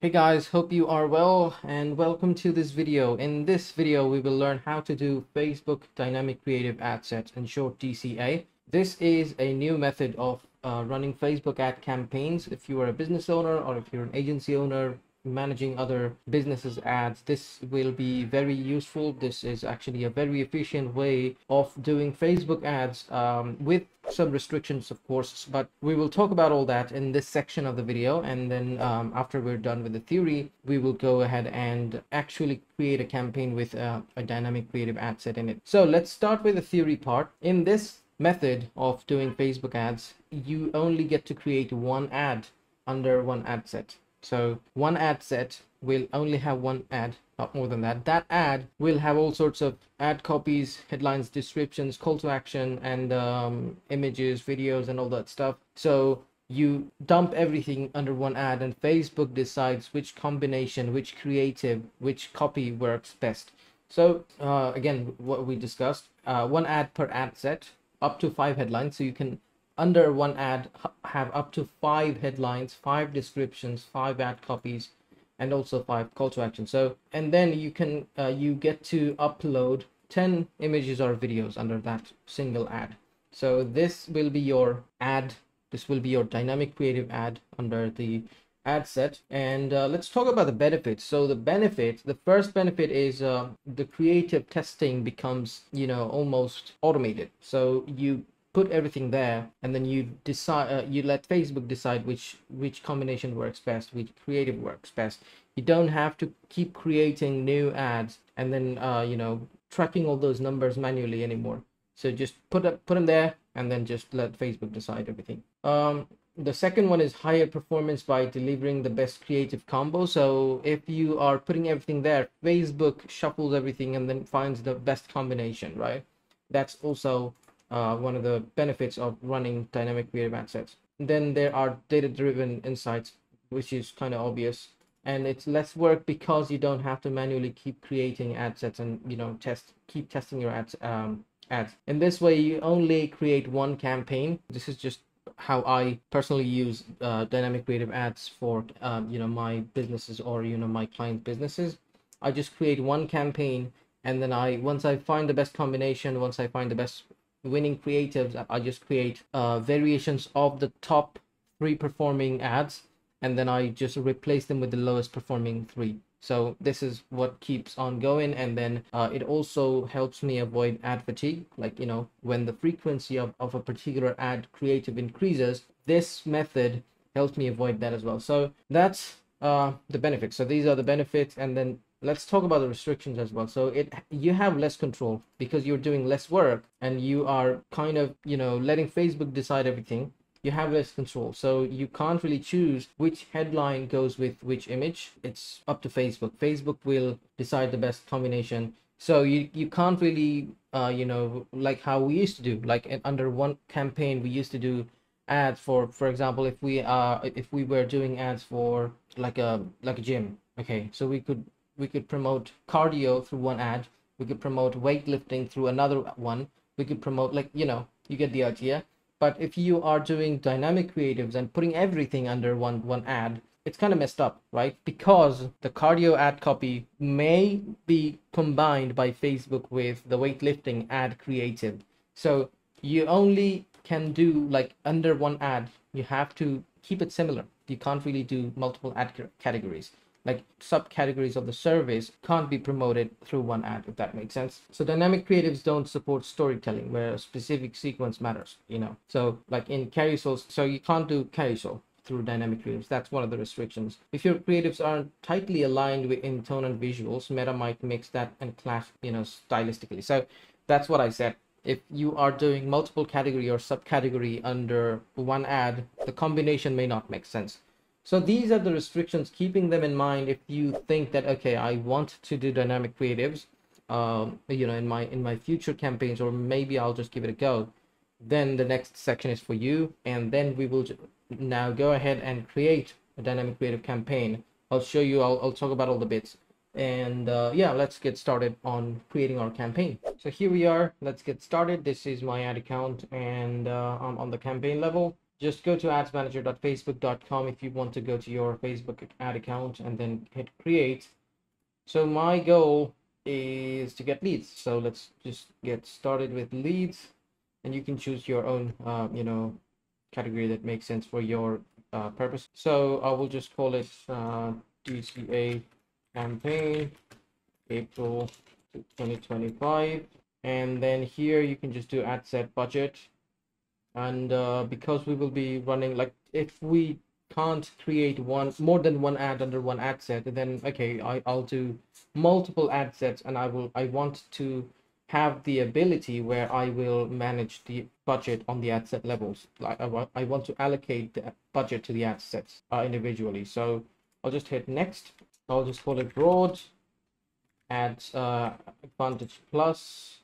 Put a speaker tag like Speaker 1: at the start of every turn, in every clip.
Speaker 1: Hey guys, hope you are well and welcome to this video. In this video, we will learn how to do Facebook Dynamic Creative Ad Sets, in short DCA. This is a new method of uh, running Facebook ad campaigns. If you are a business owner or if you're an agency owner, managing other businesses ads. This will be very useful. This is actually a very efficient way of doing facebook ads um, with some restrictions of course but we will talk about all that in this section of the video and then um, after we're done with the theory we will go ahead and actually create a campaign with uh, a dynamic creative ad set in it. So let's start with the theory part. In this method of doing facebook ads you only get to create one ad under one ad set so one ad set will only have one ad, not more than that. That ad will have all sorts of ad copies, headlines, descriptions, call to action, and um, images, videos, and all that stuff. So you dump everything under one ad, and Facebook decides which combination, which creative, which copy works best. So uh, again, what we discussed, uh, one ad per ad set, up to five headlines. So you can under one ad have up to five headlines, five descriptions, five ad copies, and also five call to action. So, and then you can, uh, you get to upload 10 images or videos under that single ad. So this will be your ad. This will be your dynamic creative ad under the ad set and uh, let's talk about the benefits so the benefits the first benefit is uh, the creative testing becomes you know almost automated so you put everything there and then you decide uh, you let facebook decide which which combination works best which creative works best. You don't have to keep creating new ads and then uh, you know tracking all those numbers manually anymore. So just put up put them there and then just let facebook decide everything. Um the second one is higher performance by delivering the best creative combo. So if you are putting everything there facebook shuffles everything and then finds the best combination right? That's also uh, one of the benefits of running dynamic creative ad sets. Then there are data-driven insights, which is kind of obvious, and it's less work because you don't have to manually keep creating ad sets and you know test keep testing your ads um, ads. In this way, you only create one campaign. This is just how I personally use uh, dynamic creative ads for um, you know my businesses or you know my client businesses. I just create one campaign and then I once I find the best combination, once I find the best winning creatives i just create uh, variations of the top three performing ads and then i just replace them with the lowest performing three. So this is what keeps on going and then uh, it also helps me avoid ad fatigue. Like you know when the frequency of, of a particular ad creative increases this method helps me avoid that as well. So that's uh, the benefits. So these are the benefits and then let's talk about the restrictions as well. So it you have less control because you're doing less work and you are kind of you know letting facebook decide everything. You have less control. So you can't really choose which headline goes with which image. It's up to facebook. Facebook will decide the best combination. So you you can't really uh you know like how we used to do like under one campaign we used to do ads for for example if we uh if we were doing ads for like a like a gym. Okay. So we could we could promote cardio through one ad we could promote weightlifting through another one we could promote like you know you get the idea. But if you are doing dynamic creatives and putting everything under one one ad it's kind of messed up right? Because the cardio ad copy may be combined by facebook with the weightlifting ad creative. So you only can do like under one ad. You have to keep it similar. You can't really do multiple ad categories like subcategories of the service can't be promoted through one ad if that makes sense. So dynamic creatives don't support storytelling where a specific sequence matters you know? So like in carousels so you can't do carousel through dynamic creatives. That's one of the restrictions. If your creatives aren't tightly aligned with in tone and visuals meta might mix that and clash you know stylistically. So that's what i said. If you are doing multiple category or subcategory under one ad the combination may not make sense so these are the restrictions, keeping them in mind if you think that, okay, I want to do dynamic creatives, um, you know, in my in my future campaigns, or maybe I'll just give it a go. Then the next section is for you. And then we will now go ahead and create a dynamic creative campaign. I'll show you, I'll, I'll talk about all the bits. And uh, yeah, let's get started on creating our campaign. So here we are, let's get started. This is my ad account and uh, I'm on the campaign level just go to adsmanager.facebook.com if you want to go to your Facebook ad account and then hit create. So my goal is to get leads. So let's just get started with leads and you can choose your own, uh, you know, category that makes sense for your uh, purpose. So I will just call it uh, DCA campaign April 2025 and then here you can just do ad set budget and uh, because we will be running like if we can't create one more than one ad under one ad set then okay I, i'll do multiple ad sets and i will i want to have the ability where i will manage the budget on the ad set levels. Like i want i want to allocate the budget to the ad sets uh, individually. So i'll just hit next. I'll just call it broad. Add uh, advantage plus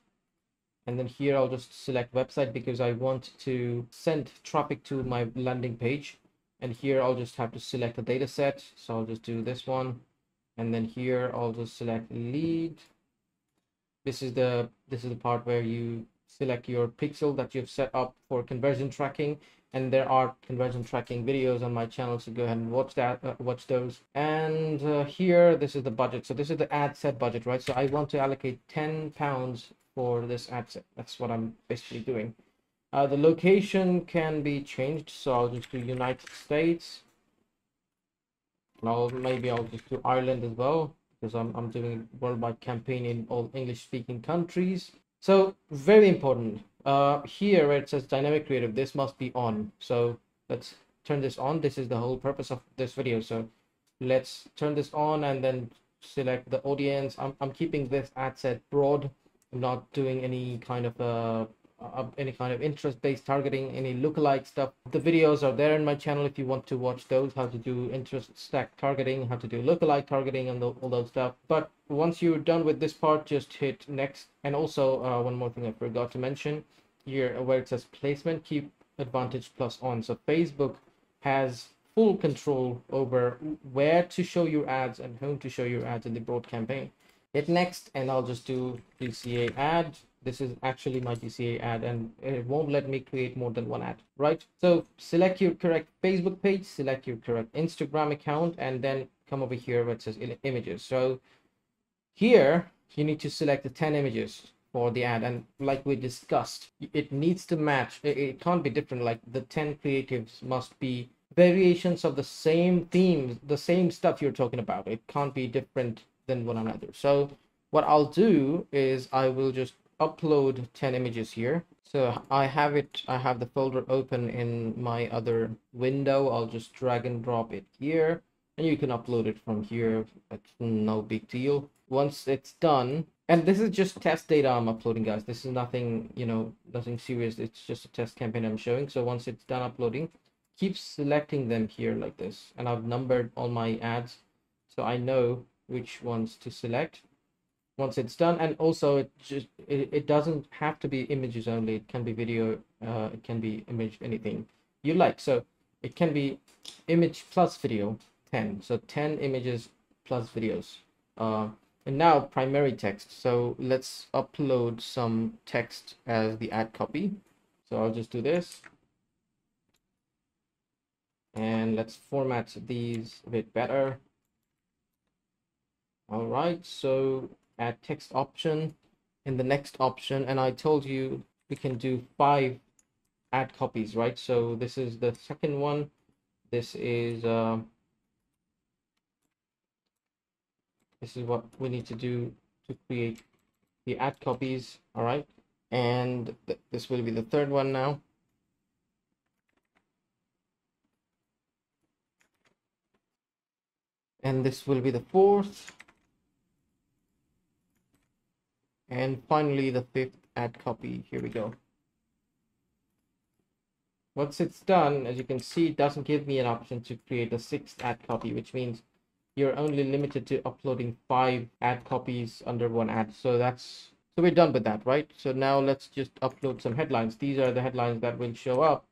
Speaker 1: and then here I'll just select website because I want to send traffic to my landing page. And here I'll just have to select a data set. So I'll just do this one. And then here I'll just select lead. This is the this is the part where you select your pixel that you've set up for conversion tracking. And there are conversion tracking videos on my channel so go ahead and watch that uh, watch those. And uh, here this is the budget. So this is the ad set budget right? So i want to allocate 10 pounds for this ad set that's what i'm basically doing. Uh, the location can be changed so i'll just do united states. I'll maybe i'll just do ireland as well because i'm, I'm doing worldwide campaign in all english speaking countries. So very important. Uh here where it says dynamic creative this must be on. So let's turn this on. This is the whole purpose of this video. So let's turn this on and then select the audience. I'm, I'm keeping this ad set broad not doing any kind of uh, uh any kind of interest based targeting any lookalike stuff. The videos are there in my channel if you want to watch those how to do interest stack targeting how to do lookalike targeting and the, all those stuff. But once you're done with this part just hit next. And also uh, one more thing i forgot to mention here where it says placement keep advantage plus on. So facebook has full control over where to show your ads and whom to show your ads in the broad campaign hit next and i'll just do dca ad this is actually my DCA ad and it won't let me create more than one ad, right? So select your correct Facebook page, select your correct Instagram account, and then come over here where it says images. So here you need to select the 10 images for the ad and like we discussed it needs to match it, it can't be different like the 10 creatives must be variations of the same themes the same stuff you're talking about it can't be different than one another. So what i'll do is i will just upload 10 images here. So i have it i have the folder open in my other window. I'll just drag and drop it here and you can upload it from here. It's no big deal. Once it's done and this is just test data i'm uploading guys. This is nothing you know nothing serious. It's just a test campaign i'm showing. So once it's done uploading keep selecting them here like this. And i've numbered all my ads so i know which ones to select once it's done and also it just it, it doesn't have to be images only it can be video uh, it can be image anything you like so it can be image plus video 10 so 10 images plus videos uh, and now primary text. So let's upload some text as the ad copy. So I'll just do this. And let's format these a bit better. All right, so add text option in the next option. And I told you we can do five ad copies, right? So this is the second one. This is uh, this is what we need to do to create the ad copies all right and th this will be the third one now and this will be the fourth and finally the fifth ad copy here we go once it's done as you can see it doesn't give me an option to create a sixth ad copy which means you're only limited to uploading five ad copies under one ad. So that's so we're done with that, right? So now let's just upload some headlines. These are the headlines that will show up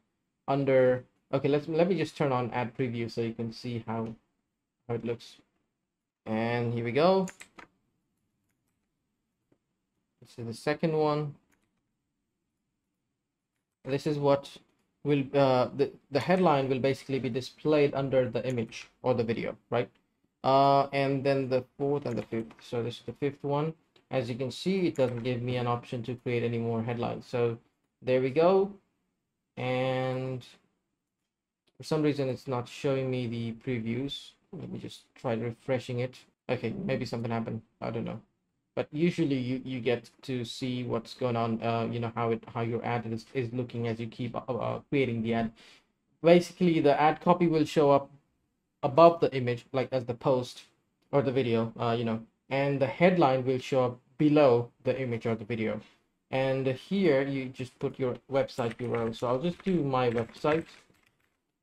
Speaker 1: under. Okay, let's let me just turn on ad preview so you can see how how it looks. And here we go. This is the second one. This is what will uh, the, the headline will basically be displayed under the image or the video right? Uh, and then the fourth and the fifth. So this is the fifth one. As you can see it doesn't give me an option to create any more headlines. So there we go. And for some reason it's not showing me the previews. Let me just try refreshing it. Okay maybe something happened. I don't know but usually you you get to see what's going on uh you know how it how your ad is, is looking as you keep uh, uh, creating the ad. Basically the ad copy will show up above the image like as the post or the video uh you know and the headline will show up below the image or the video. And here you just put your website url so i'll just do my website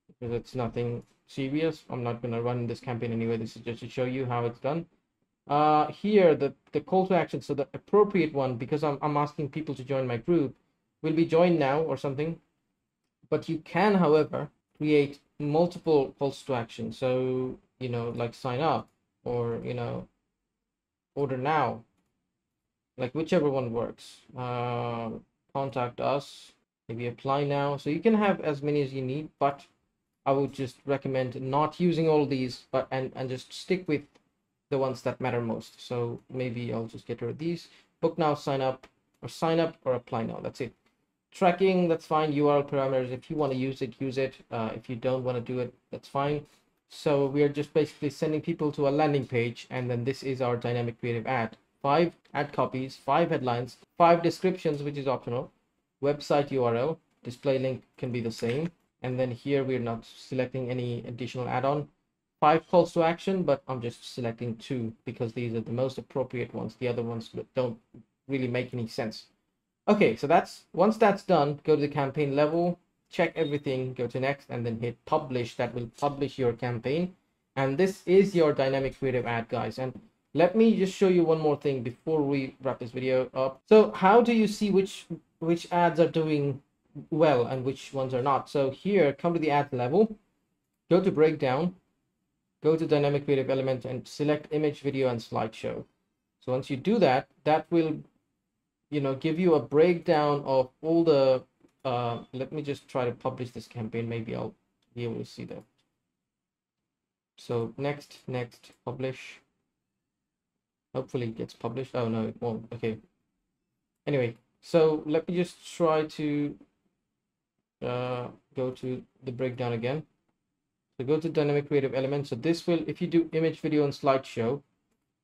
Speaker 1: because it's nothing serious. I'm not going to run this campaign anyway. This is just to show you how it's done uh, here the, the call to action, so the appropriate one, because I'm, I'm asking people to join my group, will be join now or something. But you can, however, create multiple calls to action. So, you know, like sign up or, you know, order now, like whichever one works. Uh, contact us, maybe apply now. So you can have as many as you need, but I would just recommend not using all these, but and, and just stick with the ones that matter most. So maybe I'll just get rid of these. Book now, sign up, or sign up, or apply now. That's it. Tracking, that's fine. URL parameters, if you want to use it, use it. Uh, if you don't want to do it, that's fine. So we are just basically sending people to a landing page, and then this is our dynamic creative ad. Five ad copies, five headlines, five descriptions, which is optional. Website URL, display link can be the same. And then here we're not selecting any additional add-on five calls to action, but I'm just selecting two because these are the most appropriate ones. The other ones don't really make any sense. Okay, so that's once that's done, go to the campaign level, check everything, go to next, and then hit publish. That will publish your campaign. And this is your dynamic creative ad, guys. And let me just show you one more thing before we wrap this video up. So how do you see which which ads are doing well and which ones are not? So here, come to the ad level, go to breakdown, go to dynamic creative element and select image video and slideshow. So once you do that that will you know give you a breakdown of all the uh, let me just try to publish this campaign. Maybe i'll be able to see that. So next next publish. Hopefully it gets published. Oh no it won't. Okay. Anyway so let me just try to uh, go to the breakdown again so go to dynamic creative element. So this will, if you do image, video, and slideshow,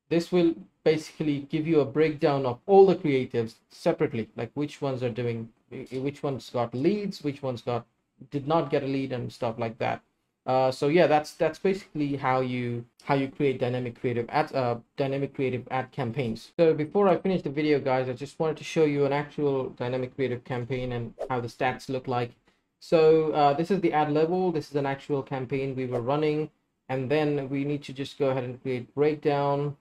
Speaker 1: this will basically give you a breakdown of all the creatives separately, like which ones are doing, which ones got leads, which ones got did not get a lead, and stuff like that. Uh, so yeah, that's that's basically how you how you create dynamic creative ads, uh, dynamic creative ad campaigns. So before I finish the video, guys, I just wanted to show you an actual dynamic creative campaign and how the stats look like. So uh, this is the ad level. This is an actual campaign we were running. And then we need to just go ahead and create breakdown,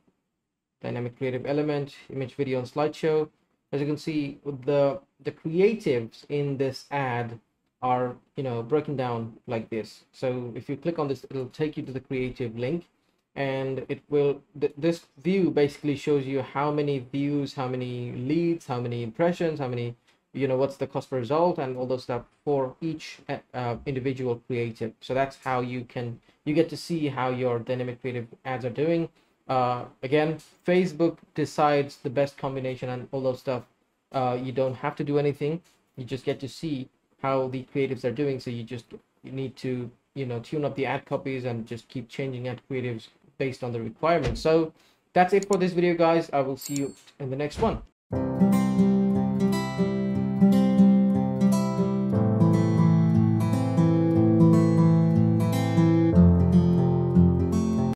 Speaker 1: dynamic creative element, image, video, and slideshow. As you can see, the the creatives in this ad are you know broken down like this. So if you click on this, it'll take you to the creative link, and it will th this view basically shows you how many views, how many leads, how many impressions, how many you know what's the cost per result and all those stuff for each uh, individual creative. So that's how you can you get to see how your dynamic creative ads are doing. Uh, again facebook decides the best combination and all those stuff. Uh, you don't have to do anything. You just get to see how the creatives are doing. So you just you need to you know tune up the ad copies and just keep changing ad creatives based on the requirements. So that's it for this video guys. I will see you in the next one